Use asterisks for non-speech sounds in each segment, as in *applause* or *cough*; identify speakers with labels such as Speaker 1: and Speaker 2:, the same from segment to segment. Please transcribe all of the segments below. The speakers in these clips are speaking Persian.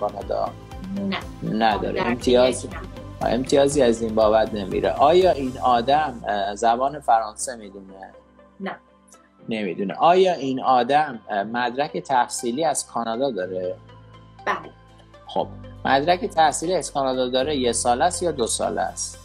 Speaker 1: کانادا.
Speaker 2: نه.
Speaker 1: نداره. امتیاز. امتیازی از این بابت نمیره. آیا این آدم زبان فرانسه می‌دونه؟
Speaker 2: نه.
Speaker 1: نمی‌دونه. آیا این آدم مدرک تحصیلی از کانادا داره؟
Speaker 2: بله.
Speaker 1: خب. مدرک تحصیلی از کانادا داره یه سال است یا دو سال است؟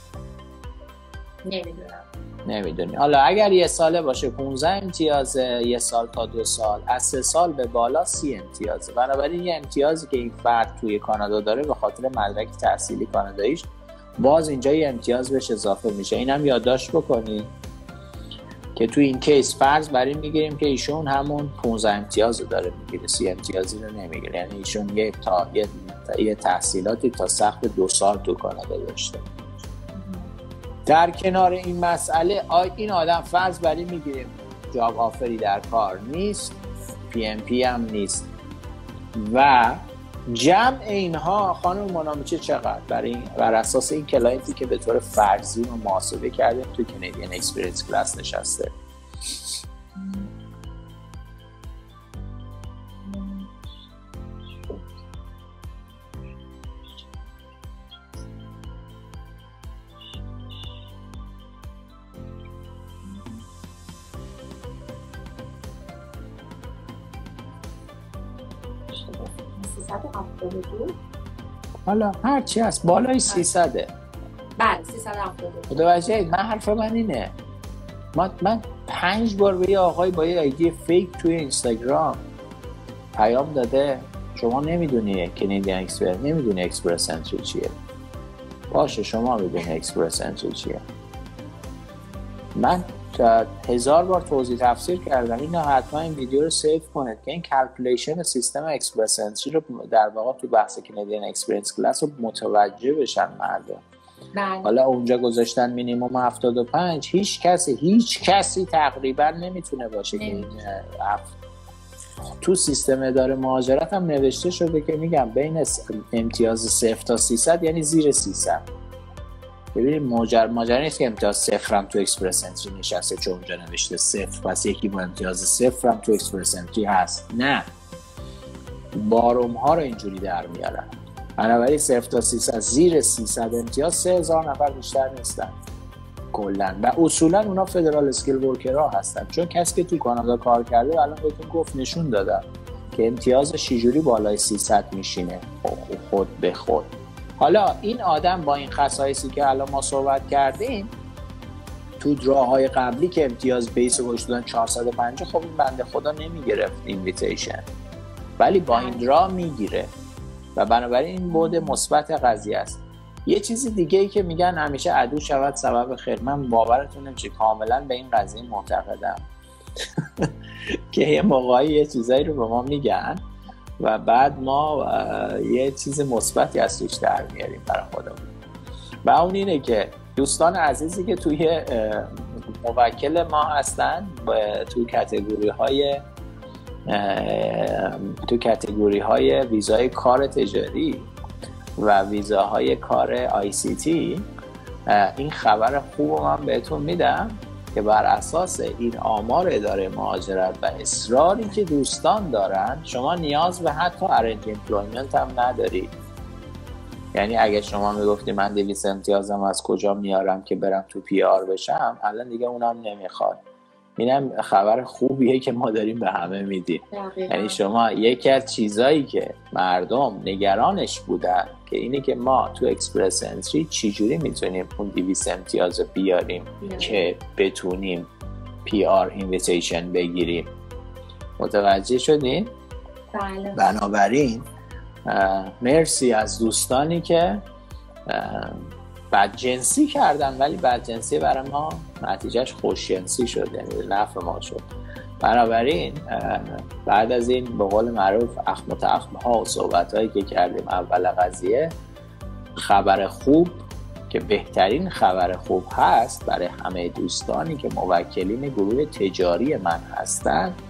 Speaker 2: نمی‌دونم.
Speaker 1: نمی‌دونی. حالا اگر یه ساله باشه 15 امتیازه یه سال تا دو سال از سه سال به بالا سی امتیازه بنابراین یه امتیازی که این فرد توی کانادا داره به خاطر مدرک تحصیلی کاناداییش باز اینجا یه امتیاز بهش اضافه میشه. اینم یادداشت بکنی که توی این case فرض بر این می‌گیریم که ایشون همون 15 امتیاز رو داره می‌گیره. سی امتیازی رو نمی‌گیره. یعنی ایشون یه تا یه, تحصیلاتی تا سقف دو سال تو کانادا داشته. در کنار این مسئله این آدم فرض بر این می‌گیریم job offer ی در کار نیست PNP هم نیست. و جمع اینها خانم منامیچه چقدر؟ برای بر اساس این client ی که به طور فرضی رو محاسبه کردیم تو Canadian Experience Class نشسته.
Speaker 2: دو؟
Speaker 1: حالا هرچی هست بالای 300
Speaker 2: بله سیصد و هفتاد و دو
Speaker 1: متوجه اید؟ من حرف من اینه. ما من پنج بار به یه آقای با یه ID fake توی اینستاگرام پیام داده. شما نمی‌دونی Canadian Express نمی‌دونی Express Entry چیه. باشه شما می‌دونی Express Entry چیه. من تا هزار بار توضیح تفسیر کردم اینو حتما این ویدیو رو save کنید که این calculation سیستم Express Entry رو در واقع تو بحث Canadian Experience Class رو متوجه بشن مردم.
Speaker 2: بله.
Speaker 1: حالا اونجا گذاشتن مینیموم 75 هیچ کسی هیچ کسی تقریبا نمی‌تونه باشه که این تو سیستم اداره مهاجرت هم نوشته شده که میگم بین امتیاز صفر تا 300 یعنی زیر 300 ببینید ماجر ماجرا نیست که امتیاز صفر هم تو Express Entry نشسته چون اونجا نوشته صفر. پس یکی با امتیاز صفر هم تو Express Entry هست. نه. باروم ها رو اینجوری در میارن. بنابراین صفر تا 300 زیر 300 امتیاز 3000 نفر بیشتر نیستن. کلا. و اصولا اونا federal skilled worker ها هستن. چون کسی که تو کانادا کار کرده الان بهتون گفت نشون دادم که امتیاز چجوری بالای 300 میشینه. خود به خود. حالا این آدم با این خصایصی که الان ما صحبت کردیم تو draw های قبلی که امتیاز base رو گذاشته بودن 450 خب این بنده خدا نمی‌گرفت invitation ولی با این درا می‌گیره. و بنابراین این بود مثبت قضیه است. یه چیزی دیگه ای که میگن همیشه عدو شود سبب خیر. من باورتون نمیشه کاملا به این قضیه معتقدم. *laughs* که یه موقعی یه چیزایی رو به ما میگن. و بعد ما یه چیز مثبتی از توش در میاریم برای خودمون. و اون اینه که دوستان عزیزی که توی موکل ما هستن توی category های تو category های ویزای کار تجاری و ویزاهای کار ICT این خبر خوب من بهتون میدم. که بر اساس این آمار اداره مهاجرت و اصراری که دوستان دارن شما نیاز به حتی arranged employment هم ندارید. یعنی اگه شما می‌گفتی من دویست امتیازم از کجا میارم که برم تو PR بشم الان دیگه اونم نمی‌خواد. اینم خبر خوبیه که ما داریم به همه میدیم
Speaker 2: دقیقاً.
Speaker 1: یعنی شما یکی از چیزایی که مردم نگرانش بودن که اینه که ما تو Express Entry چجوری می‌تونیم اون 200 امتیاز رو بیاریم
Speaker 2: بیاریم.
Speaker 1: که بتونیم PR invitation بگیریم متوجه شدین؟
Speaker 2: بله
Speaker 1: بنابراین مرسی از دوستانی که بدجنسی کردن ولی بدجنسی برای ما نتیجهش خوشجنسی شد یعنی نفع ما شد. بنابراین بعد از این به قول معروف اخم و ها و صحبت هایی که کردیم اول قضیه خبر خوب که بهترین خبر خوب هست برای همه دوستانی که موکلین گروه تجاری من هستند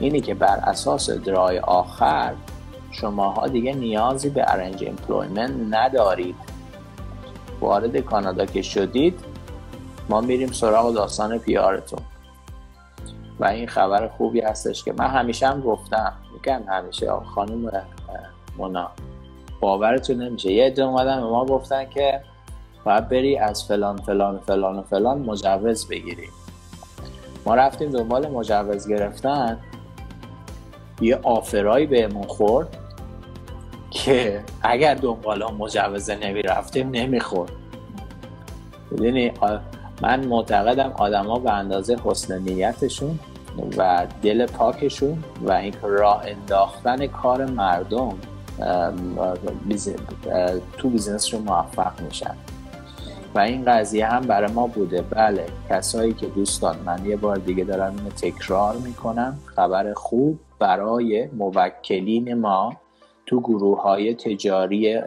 Speaker 1: اینی که بر اساس درای آخر شماها دیگه نیازی به arranged employment ندارید. وارد کانادا که شدید ما میریم سراغ داستان PR تون. و این خبر خوبی هستش که من همیشه هم گفتم. میگم همیشه خانم مونا باورتون نمیشه. یه عده اومدن ما گفتن که باید بری از فلان فلان فلان و فلان مجوز بگیری. ما رفتیم دنبال مجوز گرفتن. یه آفرایی بهمون خورد. که اگر دنبال مجوز نمی رفتیم نمی‌خورد. می‌دونی؟ من معتقدم آدما به اندازه حسن نیتشون و دل پاکشون و این راه انداختن کار مردم تو بیزنسشون موفق میشن. و این قضیه هم برای ما بوده. بله کسایی که دوستان من یه بار دیگه دارم تکرار می‌کنم. خبر خوب برای موکلین ما. تو گروه های تجاری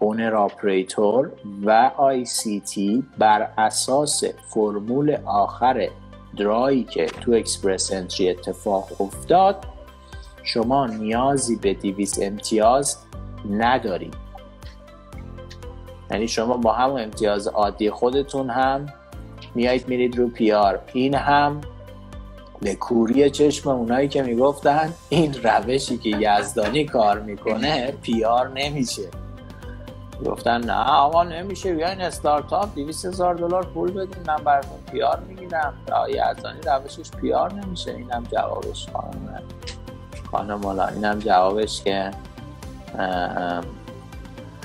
Speaker 1: owner operator و ICT بر اساس فرمول آخر draw یی که تو Express Entry اتفاق افتاد شما نیازی به دویست امتیاز ندارید یعنی شما با همون امتیاز عادی خودتون هم میایید میرید رو پیار این هم به کوری چشم اونایی که می‌گفتن این روشی که یزدانی کار می‌کنه پیار نمیشه. گفتن نه آقا نمیشه بیاین استارتاپ 200 هزار دلار پول بدین من براتون پیار می‌گیرم. یزدانی روشش پیار نمیشه اینم جوابش خانم خانم اینم جوابش که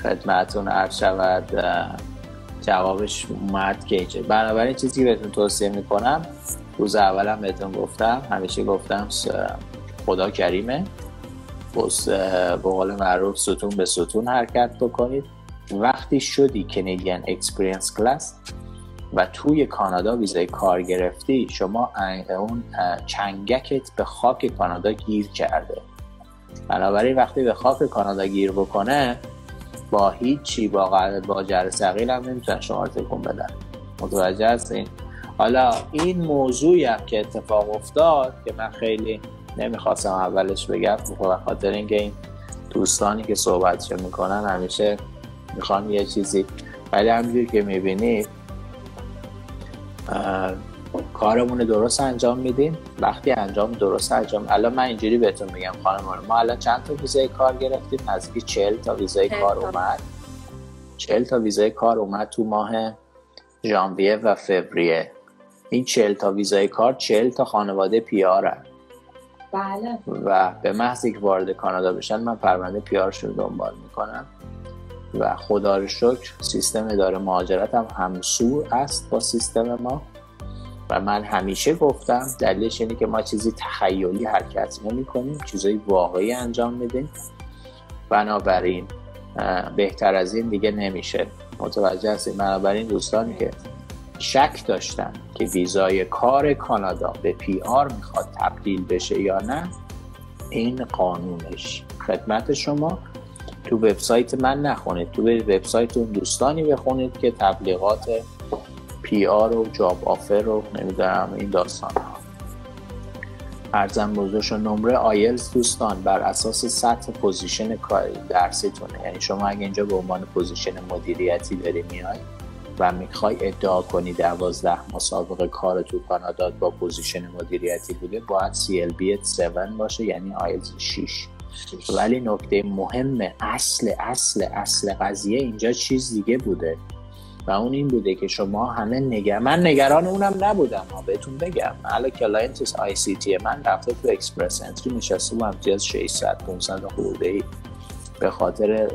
Speaker 1: خدمتون عرض شود. جوابش اومد کیجه بنابراین چیزی که بهتون توصیه می‌کنم روز اولم بهتون گفتم همیشه گفتم خدا کریمه. به قول معروف ستون به ستون حرکت بکنید. وقتی شدی Canadian Experience Class و توی کانادا ویزای کار گرفتی شما اون چنگکت به خاک کانادا گیر کرده. بنابراین وقتی به خاک کانادا گیر بکنه با هیچی با با جر سقیل هم نمی‌تونن شما تکون بدن. متوجه هستین؟ حالا این موضوعی هم که اتفاق افتاد که من خیلی نمی‌خواستم اولش بگم به خاطر اینکه این دوستانی که صحبتشو می‌کنن همیشه می‌خوان یه چیزی. ولی همینجور که می‌بینید کارمون درست انجام میدیم. وقتی انجام درست انجام الان من اینجوری بهتون میگم خانم ما الان چند تا ویزای کار گرفتیم؟ نزدیک 40 تا ویزای کار اومد. 40 تا ویزای کار اومد تو ماه ژانویه و فوریه. این 40 تا ویزای کار 40 تا خانواده پیارن
Speaker 2: بله.
Speaker 1: و به محض که وارد کانادا بشن من پرونده پیارش رو دنبال می‌کنم. و خدا رو شکر سیستم اداره مهاجرت هم همسو است با سیستم ما. و من همیشه گفتم دلیلش اینه که ما چیزی تخیلی حرکت نمی کنیم چیزایی واقعی انجام میدیم. بنابراین بهتر از این دیگه نمیشه. متوجه هستیم بنابراین دوستانی که شک داشتن که ویزای کار کانادا به PR می‌خواد تبدیل بشه یا نه این قانونش. خدمت شما. تو وبسایت من نخونید تو وبسایت اون دوستانی بخونید که تبلیغات PR و job offer رو نمی‌دونم این داستان ها ارزم بزرش نمره آیلز دوستان بر اساس سطح position درخواستیتونه یعنی شما اگه اینجا به عنوان position مدیریتی داری میای و می‌خوای ادعا کنی دوازده ماه سابقه کار تو کانادا با position مدیریتی بوده باید CLB 7 باشه یعنی آیلز 6 ولی نکته مهم اصل اصل اصل قضیه اینجا چیز دیگه بوده. و اون این بوده که شما همه نگر من نگران اونم نبودم ها بهتون بگم. حالا clients ICT من رفته تو Express Entry نشسته و امتیاز 600 500 خورده ای. به خاطر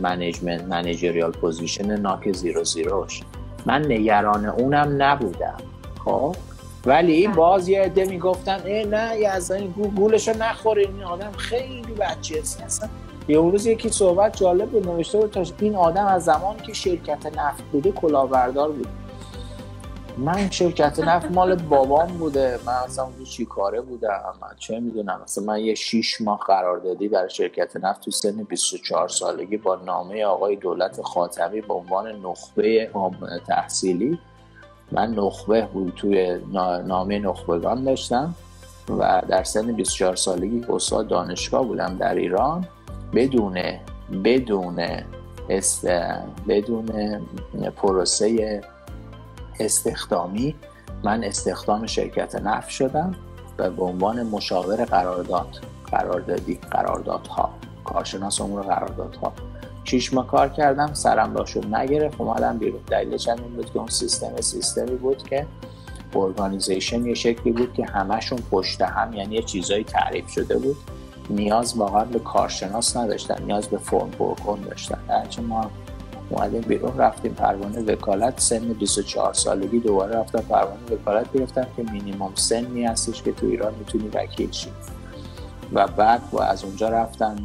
Speaker 1: management managerial position NOC zero zero ش. من نگران اونم نبودم. خب؟ ولی این بله. باز یه عده می‌گفتن ای نه یزدانی گولشو نخورین این آدم خیلی بچه اصلا یه روز یکی صحبت جالب بود نوشته بود تا این آدم از زمانی که شرکت نفت بوده کلاهبردار بود. من شرکت نفت مال بابام بوده. من اصلا اونجا چی کاره بودم؟ من چه می‌دونم؟ مثلا من یه شیش ماه قراردادی برای شرکت نفت تو سن 24 سالگی با نامه آقای دولت خاتمی به عنوان نخبه تحصیلی. من نخبه بود توی نامه نخبگان داشتم و در سن 24 سالگی استاد دانشگاه بودم در ایران. بدون بدون است بدون پروسه استخدامی من استخدام شرکت نفت شدم و به عنوان مشاور قرارداد قراردادی قراردادها کارشناس امور قراردادها. شیش ماه کار کردم سرم راشون نگرفت اومدم بیرون. دلیلش هم این بود که اون سیستم سیستمی بود که ارگانیزیشن یه شکلی بود که همشون پشت هم یعنی یه چیزایی تعریف شده بود. نیاز واقعا به کارشناس نداشتن نیاز به فرم پرکن داشتن. درچه ما اومدیم بیرون رفتیم پروانه وکالت. سن 24 سالگی دوباره رفتم پروانه وکالت گرفتم که مینیمم سنی هستش که تو ایران می‌تونی وکیل شی. و بعد و از اونجا رفتم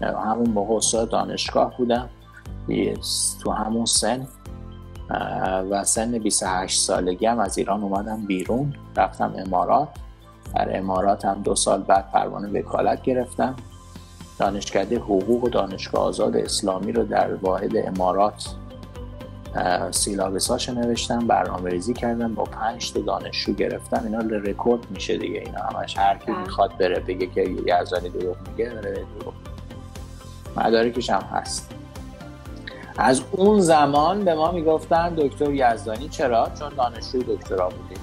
Speaker 1: همون موقع استاد دانشگاه بودم. تو همون سن و سن 28 سالگی هم از ایران اومدم بیرون. رفتم امارات. در امارات هم دو سال بعد پروانه وکالت گرفتم. دانشکده حقوق و دانشگاه آزاد اسلامی رو در واحد امارات سیلابساش نوشتم برنامه ریزی کردم با پنج تا دانشجو گرفتم اینا رکورد میشه دیگه. اینا همش هر کی بله. می‌خواد بره بگه که یزدانی دروغ میگه بره دروغ. مدارکش هم هست. از اون زمان به ما می‌گفتن دکتر یزدانی. چرا؟ چون دانشجوی دکترا بودیم.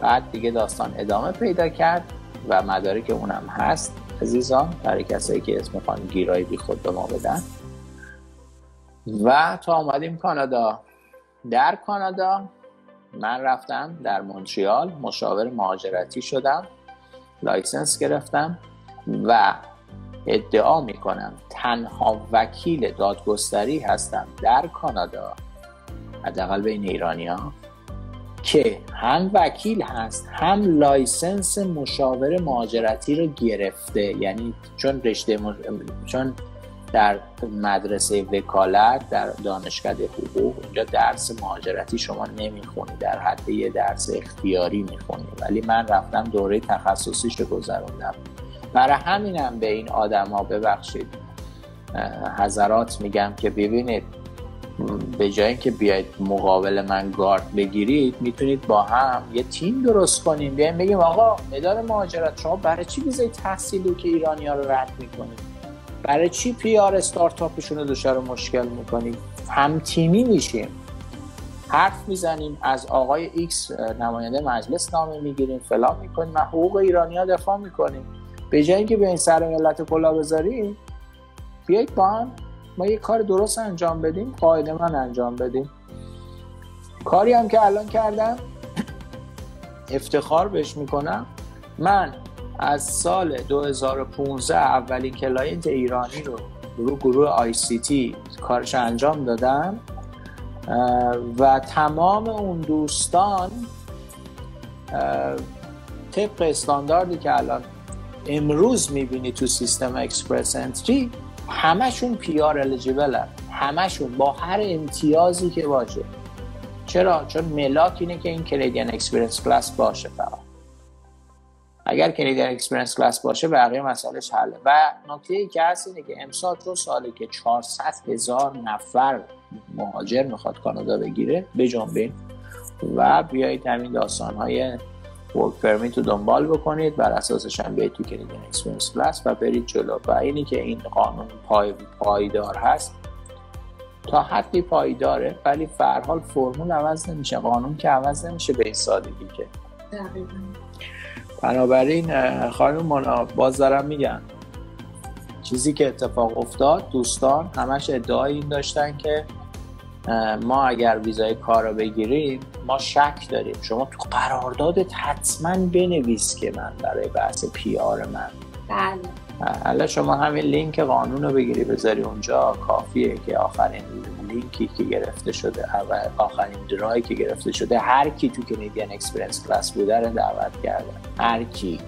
Speaker 1: بعد دیگه داستان ادامه پیدا کرد و مدارک اونم هست. عزیزان برای کسایی که اسم خان گیرایی بی خود به ما بدن. و تا آمدیم کانادا. در کانادا من رفتم در مونتریال مشاور مهاجرتی شدم license گرفتم و ادعا می‌کنم تنها وکیل دادگستری هستم در کانادا حداقل بین ایرانی ها که هم وکیل هست هم license مشاور مهاجرتی رو گرفته. یعنی چون رشته چون در مدرسه وکالت در دانشکده حقوق اونجا درس مهاجرتی شما نمی‌خونی در حد یه درس اختیاری می‌خونی. ولی من رفتم دوره تخصصیش رو گذروندم. برای همینم به این آدما ببخشید. حضرات میگم که ببینید به جای اینکه بیاید مقابل من گارد بگیرید می‌تونید با هم یه تیم درست کنیم. بیایم بگیم آقا اداره مهاجرت شما برای چی ویزای تحصیلی که ایرانی ها رو رد می‌کنید؟ برای چی PR استارتاپشون رو دچار مشکل می‌کنید؟ هم تیمی میشیم. حرف می‌زنیم از آقای ایکس نماینده مجلس نامه می‌گیریم فلان می‌کنیم و حقوق ایرانی دفاع می‌کنیم. به جای اینکه به این سر ملت کلاه بذاریم بیایید با هم ما یه کار درست انجام بدیم قاعده‌مند انجام بدیم. کاری هم که الان کردم افتخار بهش می‌کنم. من از سال 2015 اولین client ایرانی رو رو گروه ICT کارش انجام دادم و تمام اون دوستان طبق استانداردی که الان امروز می‌بینی تو سیستم Express Entry همشون PR eligible ان. همشون با هر امتیازی که باشه چرا؟ چون ملاک اینه که این Canadian Experience Class باشه فقط اگر Canadian Experience Class باشه بقیه مسئله حله و نکته ای که هست اینه که امسال تو سالی که 400 هزار نفر مهاجر می‌خواد کانادا بگیره بجنبین و بیایید همین داستان های work permit رو دنبال بکنید. بر اساسش هم بیاید تو Canadian Experience Class و برید جلو. و اینی که این قانون پای پایدار هست. تا حدی پایداره ولی به هر حال فرمول عوض نمیشه. قانون که عوض نمیشه به این سادگی که. بنابراین خانم باز دارم میگم چیزی که اتفاق افتاد دوستان همش ادعای این داشتن که ما اگر ویزای کار رو بگیریم ما شک داریم. شما تو قراردادت حتما بنویس که من برای بحث PR من.
Speaker 2: بله.
Speaker 1: حالا شما همین لینک قانون رو بگیری بذاری اونجا. کافیه که آخرین لینکی که گرفته شده آخرین draw ای که گرفته شده هر کی تو Canadian Experience Class بوده رو دعوت کرده. هر کی.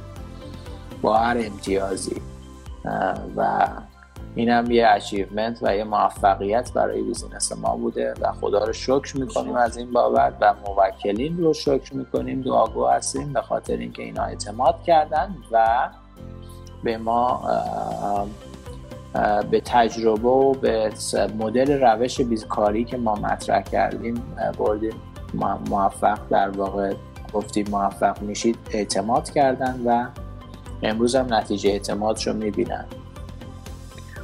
Speaker 1: با هر امتیازی. و این هم یه achievement و یه موفقیت برای business ما بوده و خدا رو شکر می‌کنیم از این بابت و موکلین رو شکر می‌کنیم دعاگو هستیم به خاطر اینکه اینا اعتماد کردن و به ما به تجربه و به مدل روش بیزکاری که ما مطرح کردیم بردیم موفق در واقع گفتیم موفق میشید اعتماد کردن و امروز هم نتیجه اعتمادش رو می‌بینن.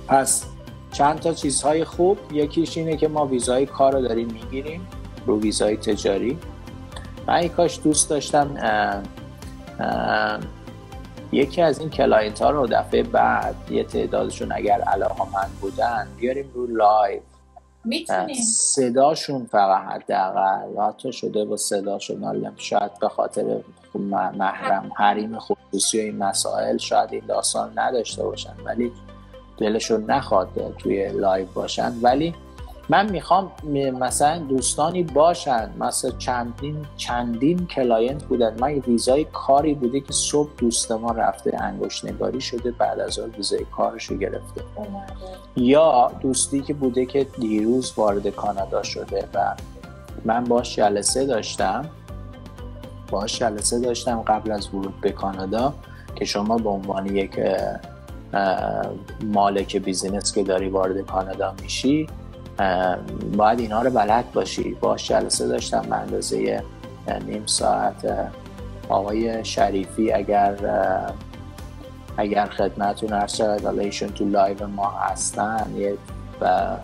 Speaker 1: پس چند تا چیزهای خوب یکیش اینه که ما ویزای کار رو داریم می‌گیریم رو ویزای تجاری. من ای کاش دوست داشتم یکی از این client ها رو دفعه بعد یه تعدادشون اگر علاقه‌مند بودن بیاریم رو live. صداشون فقط حداقل حتی شده با صداشون شاید به خاطر محرم حریم خصوصی این مسائل شاید این داستان نداشته باشن ولی دلشون نخواد توی live باشن. ولی من می‌خوام مثلا دوستانی باشن مثلا چندین چندین client بودن. من ویزای کاری بوده که صبح دوست ما رفته انگشت نگاری شده بعد از اون ویزای کارش رو گرفته. یا دوستی که بوده که دیروز وارد کانادا شده و من باش جلسه داشتم. باش جلسه داشتم قبل از ورود به کانادا که شما به عنوان یک مالک بیزینس که داری وارد کانادا میشی باید اینا رو بلد باشی. باش جلسه داشتم به اندازه نیم ساعت. آقای شریفی اگر اگر خدمتتون هر شاید ایشون تو live ما هستن یه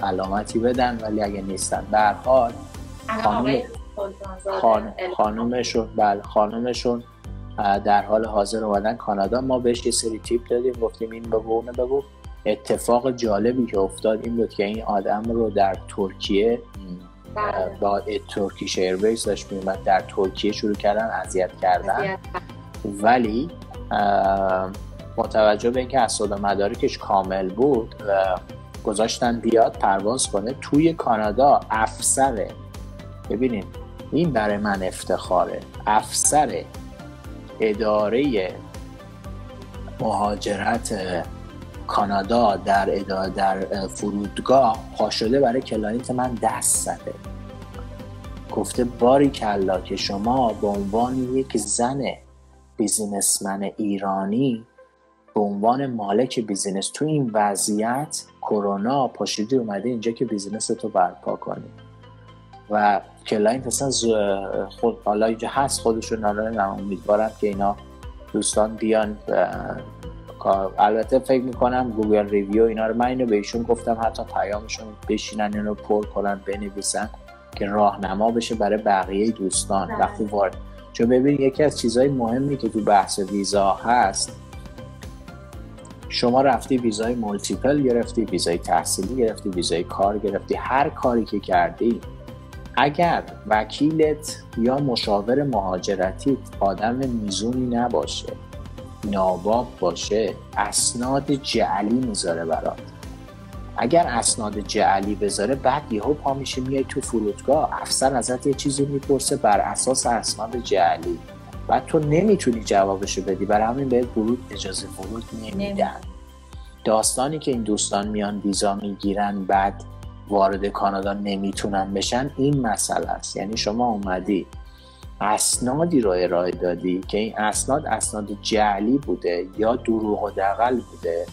Speaker 1: علامتی بدن ولی اگه نیستن در حال خانم خانومشون بله خانومشون در حال حاضر اومدن کانادا ما بهش یه سری tip دادیم گفتیم این بگو اونو بگو. اتفاق جالبی که افتاد این بود که این آدم رو در ترکیه بله. با Turkish Airways داشت میومد در ترکیه شروع کردن اذیت کردن. ولی با توجه به اینکه اسناد مدارکش کامل بود و گذاشتن بیاد پرواز کنه توی کانادا افسره. ببینید این برای من افتخاره. افسر اداره مهاجرت کانادا در در فرودگاه پا شده برای client من دست زده. گفته باریکلا که شما به عنوان یک زن businessman ایرانی به عنوان مالک business تو این وضعیت کرونا پا شدی اومده اینجا که business تو برپا کنی. و client اصلا خود حالا اینجا هست خودشون ندارن امیدوارم که اینا دوستان بیان البته فکر می‌کنم Google review اینا رو من اینو بهشون گفتم حتی پیامشون بشینن اینو پر کنن بنویسن که راهنما بشه برای بقیه دوستان بله. وقتی وارد چون ببین یکی از چیزهای مهمی که تو بحث ویزا هست شما رفتی ویزای multiple گرفتی ویزای تحصیلی گرفتی ویزای کار گرفتی هر کاری که کردی اگر وکیلت یا مشاور مهاجرتی آدم میزونی نباشه ناباب باشه اسناد جعلی می‌ذاره برات. اگر اسناد جعلی بذاره بعد یهو پا میشه میای تو فرودگاه افسر ازت یه چیزی می‌پرسه بر اساس اسناد جعلی. بعد تو نمی‌تونی جوابشو بدی برای همین بهت ورود اجازه ورود نمیدن. داستانی که این دوستان میان ویزا می‌گیرن بعد وارد کانادا نمی‌تونن بشن این مسئله است. یعنی شما اومدی اسنادی رو ارائه دادی که این اسناد اسناد جعلی بوده یا دروغ و دقل بوده.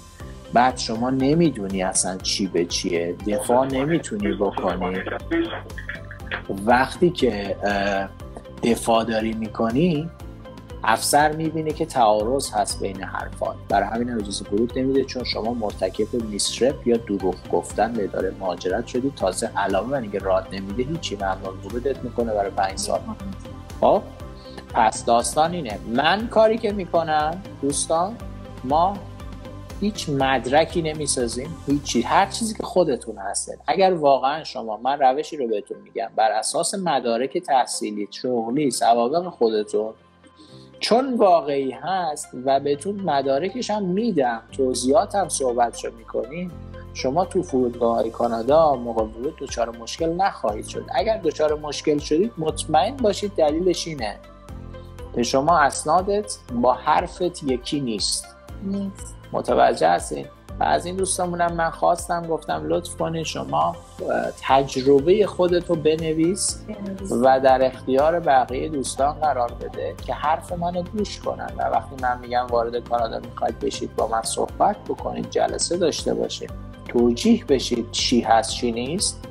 Speaker 1: بعد شما نمی‌دونی اصلا چی به چیه دفاع نمی‌تونی بکنی. وقتی که دفاع داری می‌کنی افسر می‌بینه که تعارض هست بین حرفات برای همین هم اجازه نمیده چون شما مرتکب میسرپ یا دروغ گفتن به اداره مهاجرت شدی. تازه علاوه بر اینکه راد نمیده هیچی. ممنون. ورودت می‌کنه برای پنج سال. خب پس داستان اینه. من کاری که می‌کنم دوستان ما هیچ مدرکی نمی‌سازیم. هیچی. هر چیزی که خودتون هسته اگر واقعا شما من روشی رو بهتون میگم. بر اساس مدارک تحصیلی شغلی سوابق خودتون چون واقعی هست و بهتون مدارکش هم میدم توضیحات هم صحبتشو می‌کنیم شما تو فرودگاه های کانادا موقع ورود دچار مشکل نخواهید شد. اگر دچار مشکل شدید مطمئن باشید دلیلش اینه. که شما اسنادت با حرفت یکی نیست.
Speaker 2: نیست.
Speaker 1: متوجه هستید و از این دوستامونم من خواستم گفتم لطف کنید شما تجربه خودتو بنویس و در اختیار بقیه دوستان قرار بده که حرف منو گوش کنن. و وقتی من میگم وارد کانادا می‌خواید بشید با من صحبت بکنید جلسه داشته باشید توجیه بشید چی هست چی نیست.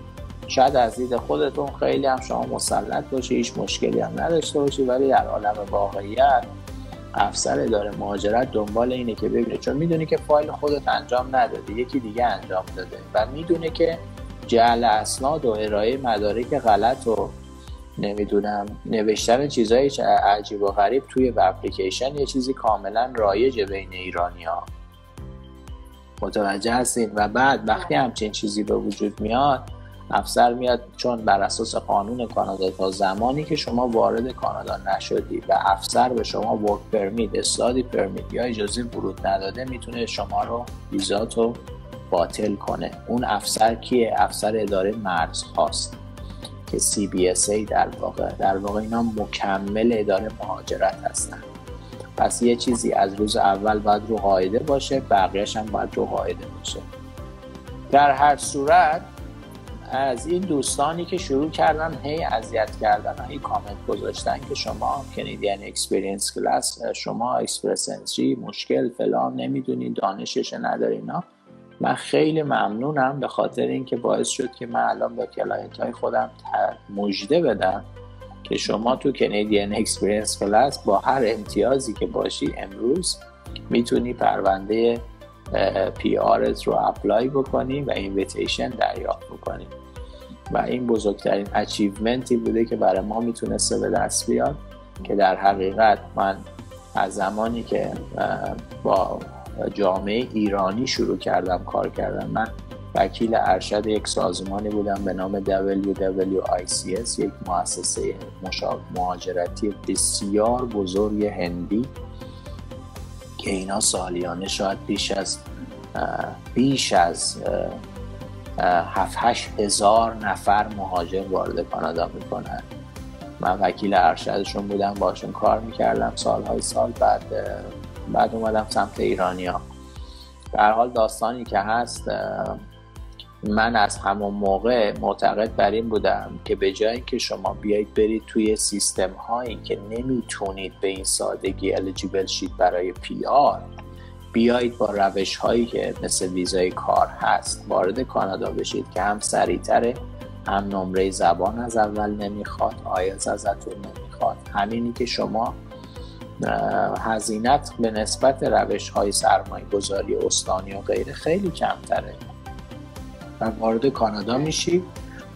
Speaker 1: شاید از دید خودتون خیلی هم شما مسلط باشی هیچ مشکلی هم نداشته باشی ولی در عالم واقعیت افسر اداره مهاجرت دنبال اینه که ببینه چون می‌دونه که فایل خودت انجام نداده یکی دیگه انجام داده و می‌دونه که جعل اسناد و ارائه مدارک غلط و نمی‌دونم نوشتن چیزای عجیب و غریب توی اپلیکیشن یه چیزی کاملا رایجه بین ایرانی ها متوجه هستین؟ و بعد وقتی همچین چیزی به وجود میاد افسر میاد چون بر اساس قانون کانادا تا زمانی که شما وارد کانادا نشدی و افسر به شما ورک پرمیت استادی پرمیت یا اجازه ورود نداده می‌تونه شما رو ویزاتو باطل کنه. اون افسر کیه؟ افسر اداره مرز هاست که CBSA در واقع در واقع اینا مکمل اداره مهاجرت هستن. پس یه چیزی از روز اول باید رو قاعده باشه بقیهش هم باید رو قاعده باشه. در هر صورت از این دوستانی که شروع کردن هی اذیت کردن هی کامنت گذاشتن که شما Canadian Experience Class شما اکسپرس مشکل فلان نمی‌دونین دانشش ندارین من خیلی ممنونم به خاطر اینکه باعث شد که من الان به client های خودم مژده بدم که شما تو Canadian Experience Class با هر امتیازی که باشی امروز می‌تونی پرونده PR ت رو apply بکنی و invitation دریافت بکنی. و این بزرگترین achievement ی بوده که برای ما می‌تونسته به دست بیاد که در حقیقت من از زمانی که با جامعه ایرانی شروع کردم کار کردم من وکیل ارشد یک سازمانی بودم به نام WWICS یک مؤسسه مهاجرتی بسیار بزرگ هندی که اینا سالیانه شاید بیش از بیش از هفت هزار نفر مهاجر وارد کانادا می‌کنن. من وکیل ارشدشون بودم باشون کار می‌کردم سالهای سال بعد بعد اومدم سمت ایرانیا. در حال داستانی که هست من از همون موقع معتقد بر این بودم که به جای که شما بیایید برید توی سیستم هایی که نمی‌تونید به این سادگی الیجیبل شید برای پی آر بیایید با روش هایی که مثل ویزای کار هست وارد کانادا بشید که هم سریعتره هم نمره زبان از اول نمی‌خواد آیلز ازتون نمی‌خواد. همینی که شما هزینت به نسبت روش های سرمایه گذاری استانی و غیره خیلی کمتره. و وارد کانادا میشید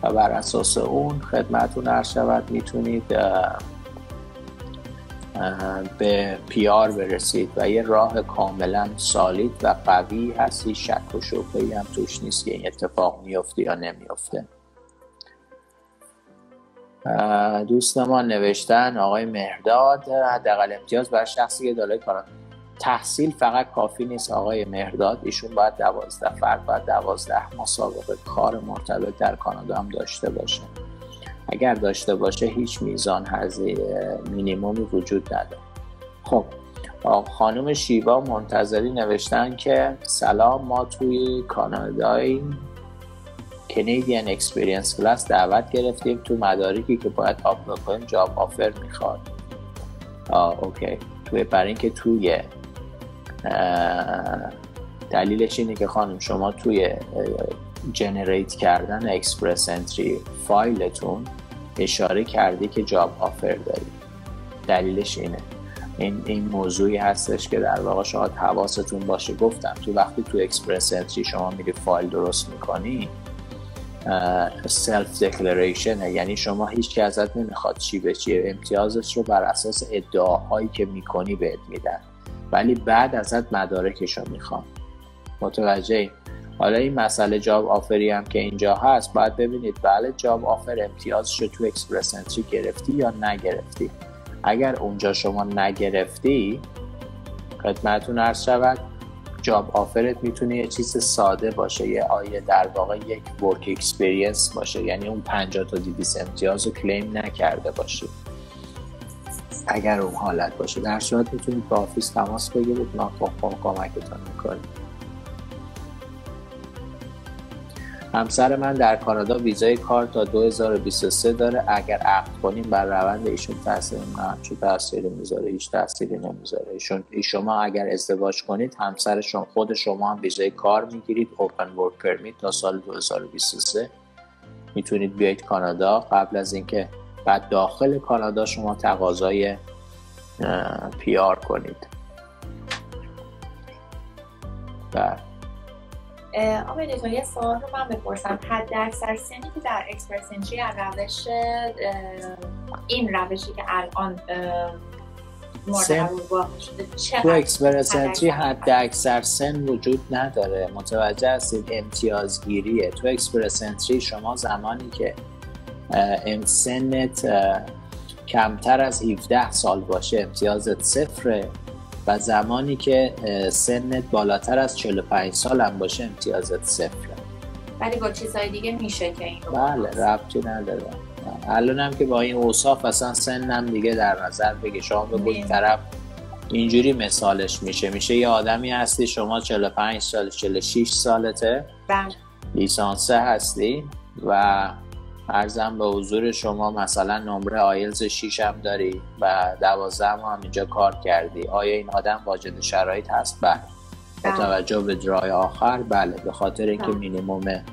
Speaker 1: و بر اساس اون خدمتون شود می‌تونید به پیار برسید و یه راه کاملا سالید و قوی هستی. شک و شبهی هم توش نیست که این اتفاق میفته یا نمیفته دوست ما نوشتن آقای مهرداد حداقل امتیاز بر شخصی که دارای کار تحصیل فقط کافی نیست آقای مهرداد. ایشون باید دوازده فرد باید دوازده مسابقه کار مرتبط در کانادا هم داشته باشه. اگر داشته باشه هیچ میزان هزینه مینیمومی وجود نداره. خب خانم شیوا منتظری نوشتن که سلام ما توی کانادای Canadian Experience Class دعوت گرفتیم تو مدارکی که باید آپلود کنیم job offer می‌خواد. آه okay. توی برای اینکه توی دلیلش اینه که خانم شما توی generate کردن Express Entry فایلتون اشاره کردی که job offer داری. دلیلش اینه. این, این موضوعی هستش که در واقع شاید حواستون باشه. گفتم تو وقتی تو Express Entry شما میری فایل درست می‌کنی self declaration ه یعنی شما هیچ کی ازت نمی‌خواد چی به چی. امتیازش رو بر اساس ادعاهایی که می‌کنی بهت میدن. ولی بعد ازت مدارکش رو می‌خوان متوجه حالا این مسئله job offer ی هم که اینجا هست باید ببینید بله job offer امتیازش رو تو Express Entry گرفتی یا نگرفتی. اگر اونجا شما نگرفتی خدمتون عرض شود job offer ت می‌تونه یه چیز ساده باشه یه آیه در واقع یک work experience باشه یعنی اون 50 تا 200 امتیاز رو claim نکرده باشه اگر اون حالت باشه در صورت می‌تونید با office تماس بگیرید ما کمکتون می‌کنیم. همسر من در کانادا ویزای کار تا 2023 داره. اگر عقد کنیم بر روند ایشون تاثیر نه چه تاثیری می‌ذاره هیچ تاثیری نمی‌ذاره. ایشون شما اگر ازدواج کنید همسر شما خود شما هم ویزای کار می‌گیرید open work permit تا سال 2023 می‌تونید بیاید کانادا. قبل از اینکه بعد داخل کانادا شما تقاضای PR کنید. بله.
Speaker 2: آقای دکتر یه سوال رو من بپرسم. حد اکثر سنی که در Express Entry روش این روشی که الان
Speaker 1: سن؟ تو Express Entry حد اکثر سن وجود نداره. متوجه هستید امتیازگیریه. تو Express Entry شما زمانی که سنت کمتر از 17 سال باشه امتیازت صفره. و زمانی که سنت بالاتر از 45 سال هم باشه امتیازت صفره.
Speaker 2: ولی با چیزهای دیگه میشه که این رو
Speaker 1: بله ربطی نداره. الان هم که با این اوصاف اصلا سنم دیگه در نظر بگی شما بگو این طرف اینجوری مثالش میشه. میشه یه آدمی هستی شما 45 سال 46 سالته.
Speaker 2: بله.
Speaker 1: لیسانسه هستی و عرضم به حضور شما مثلا نمره آیلز 6 هم داری و 12 هم, هم اینجا کار کردی. آیا این آدم واجد شرایط هست؟ بله. با توجه به draw ی آخر بله. به خاطر اینکه minimum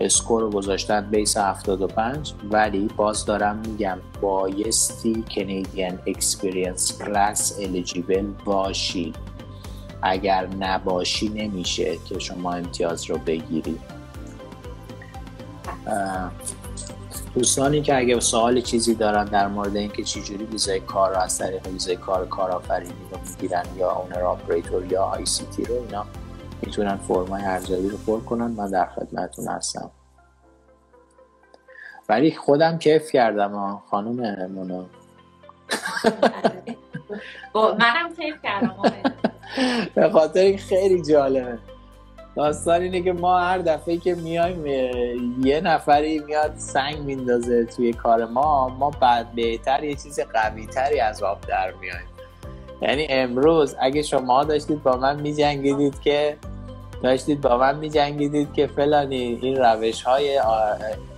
Speaker 1: score رو گذاشتن بیس 75 ولی باز دارم میگم بایستی Canadian Experience Class eligible باشی. اگر نباشی نمیشه که شما امتیاز رو بگیری. دوستانی که اگه سوال چیزی دارن در مورد اینکه چجوری ویزای کار رو از طریق ویزای کار کارآفرینی رو می‌گیرن یا owner operator یا ICT رو اینا می‌تونن فرمای ارزیابی رو پر کنن. من در خدمتتون هستم. ولی خودم کیف کردم خانم مونا. *laughs*
Speaker 2: منم کیف کردم
Speaker 1: به خاطر خیلی جالبه. داستان اینه که ما هر دفعه که میایم یه نفری میاد سنگ میندازه توی کار ما ما بعد بهتر یه چیز قوی تری از آب در میایم. یعنی امروز اگه شما داشتید با من میجنگیدید که داشتید با من میجنگیدید که فلانی این روش های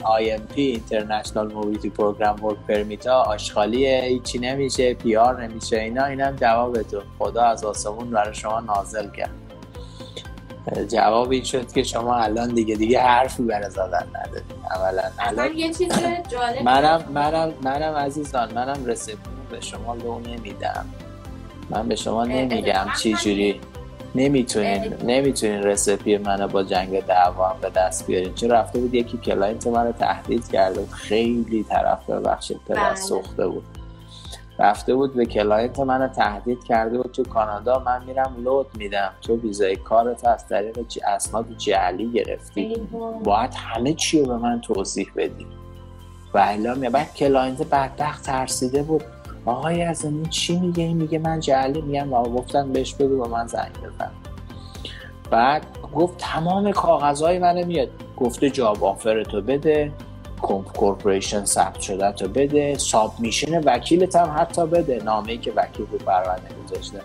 Speaker 1: IMP International Mobility Program Work Permit ها آشغالیه هیچی نمیشه پیار نمیشه اینا اینم جوابتون. خدا از آسمون برای شما نازل کرد. جواب این شد که شما الان دیگه دیگه حرفی برای زدن ندارید. اولا.
Speaker 2: الان یه چیز جالب
Speaker 1: منم منم منم عزیزان منم recipe به شما لو نمیدم. من به شما نمیگم چی جوری. نمی‌تونین نمی‌تونین recipe منو با جنگ دعوا هم به دست بیارین. چون رفته بود یکی client منو تهدید کرده خیلی طرف ببخشید به دست سوخته بود. رفته بود به client منو تهدید کرده بود تو کانادا. من میرم لوت میدم. تو ویزای کارت از طریق اسناد جعلی گرفتی. باید همه چی رو به من توضیح بدی. و الا بعد client بدبخت ترسیده بود. آقای از این چی میگه؟ این میگه من جعلی میگم. و گفتن بهش بگو با من زنگ بزن. بعد گفت تمام کاغذهای منو میاد. گفته job offer تو بده. corporation ثبت شده تو بده. submission وکیلت هم حتی بده. نامه که وکیل رو پرونده گذاشته.